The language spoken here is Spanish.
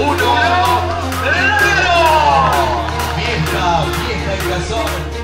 uno, ¡Largo! Vieja, vieja y razón.